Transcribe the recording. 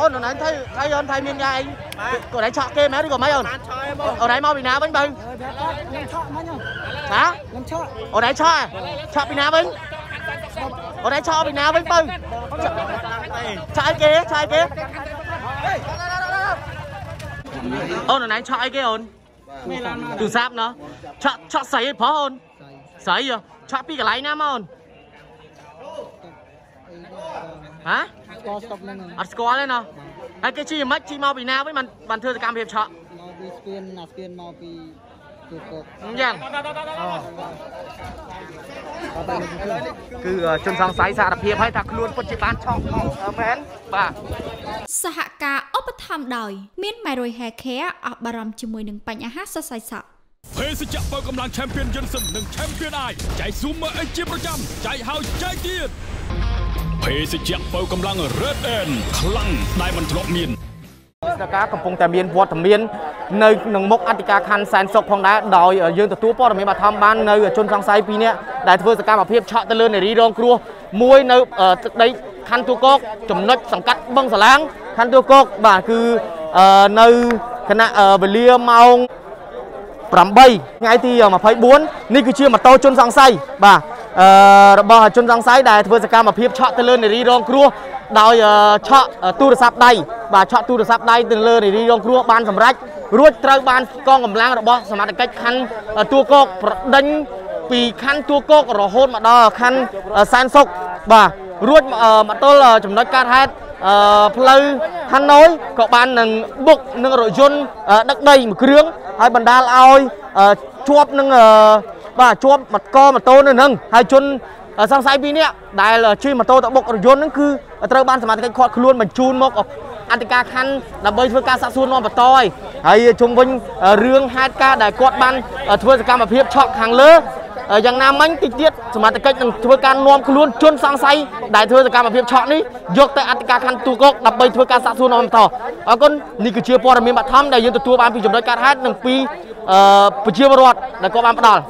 អូនអូនឯង thấy thấy អូន thấy មានយ៉ាអីគាត់ឯងឆក់គេមែនឬក៏មិនអូនបានឆោយមកអូនឯងមកពីណាវិញបើខ្ញុំឆក់មិញហ៎ហ៎ខ្ញុំឆក់អូនឯងឆក់ហ៎ឆក់ពីណាវិញអូនឯ ងឆក់ពីណាវិញបើឆក់អីគេឆក់អីគេអូនអូនឯងឆក់អីគេអូនមានឡានមកទូរស័ព្ទណោះឆក់ឆក់ស្រីឲ្យប្រុសអូនស្រីហ៎ឆក់ពីកន្លែងណាមកអូនហ៎ស្គាល់ស្តុកហ្នឹងអត់ស្គាល់ទេណោះហើយគេជីយ៉ាងម៉េចជីមកពីណាវិញបានបានធ្វើសកម្មភាពឆក់មកពីស្ពានណាស្ពានមកពីទូកកអញ្ចឹងអត់តែនេះគឺគឺជនសង្ស័យសារភាពឲ្យថាខ្លួនពិតជាបានឆក់មែនបាទសហការឧបត្ថម្ភដោយ មាន Myroy Hair Care អស់បារម្ភជាមួយនឹងបញ្ហាសរសៃសក់ភេសជ្ជៈបើកម្លាំង Champion Johnson និង Champion I ចែក Zoomer X ជាប្រចាំចែកហើយចែកទៀត ភេសជ្ជៈបើកម្លាំង Red End ខ្លាំងដែលមិនធ្លាប់មានស្ថានភាពកំពុងតែមានវត្តមាននៅក្នុងមុខអធិការខណ្ឌសែនសុខផងដែរដោយយើងទទួលព័ត៌មានបឋមបាននៅជនសង្ស័យពីរនាក់ដែលធ្វើសកម្មភាពឆក់ទៅលើនារីរងគ្រោះមួយនៅទឹកដីខណ្ឌទូកកចំណុចសង្កាត់បឹងសាឡាងខណ្ឌទូកកបាទគឺនៅគណៈវេលាម៉ោង8ថ្ងៃទី24នេះគឺជាម៉ូតូជនសង្ស័យបាទអឺ របស់ជនសង្ស័យដែលធ្វើសកម្មភាពឆក់ទៅលើនារីរងគ្រោះដោយឆក់ទូរស័ព្ទដៃបាទឆក់ទូរស័ព្ទដៃទៅលើនារីរងគ្រោះបានសម្រេចរួចត្រូវបានកងកម្លាំងរបស់សមត្ថកិច្ចខណ្ឌទួកកប្រដេញពីខណ្ឌទួកករហូតមកដល់ខណ្ឌសែនសុខបាទរួចមកទល់ចំណុចកើតហេតុអឺផ្លូវហាណូយក៏បាននឹងបុកនឹងរថយន្តដឹកដីមួយគ្រឿងហើយបណ្ដាលឲ្យជាប់នឹង បាទជាប់មកកម៉ូតូនៅនឹងហើយជនសង្ស័យពីរនាក់ដែលជិះម៉ូតូទៅបុករថយន្តហ្នឹងគឺត្រូវបានសមាជិកខាត់ខ្លួនបញ្ជូនមកអន្តការខណ្ឌដើម្បីធ្វើការសាកសួរនាំបន្តហើយហើយជុំវិញរឿងហេតុការណ៍ដែលគាត់បានធ្វើសកម្មភាពឆក់ខាងលើយ៉ាងណាមិញតិចទៀតសមត្ថកិច្ចនឹងធ្វើការនាំខ្លួនជនសង្ស័យដែលធ្វើសកម្មភាពឆក់នេះយកទៅអន្តការខណ្ឌទូកកដើម្បីធ្វើការសាកសួរនាំបន្តអរគុណនេះគឺជាព័ត៌មានបឋមដែលយើងទទួលបានពីចំណុចកើតហេតុនិងពីប្រជាពលរដ្ឋដែលគាត់បានផ្ដល់